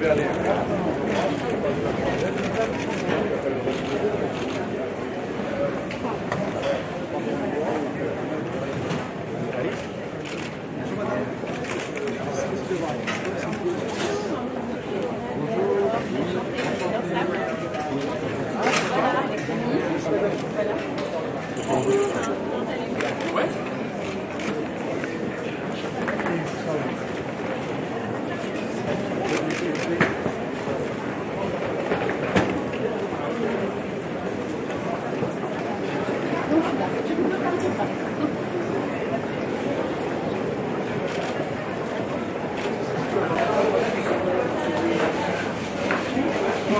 Gracias.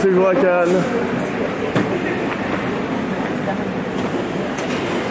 C'est à Cannes.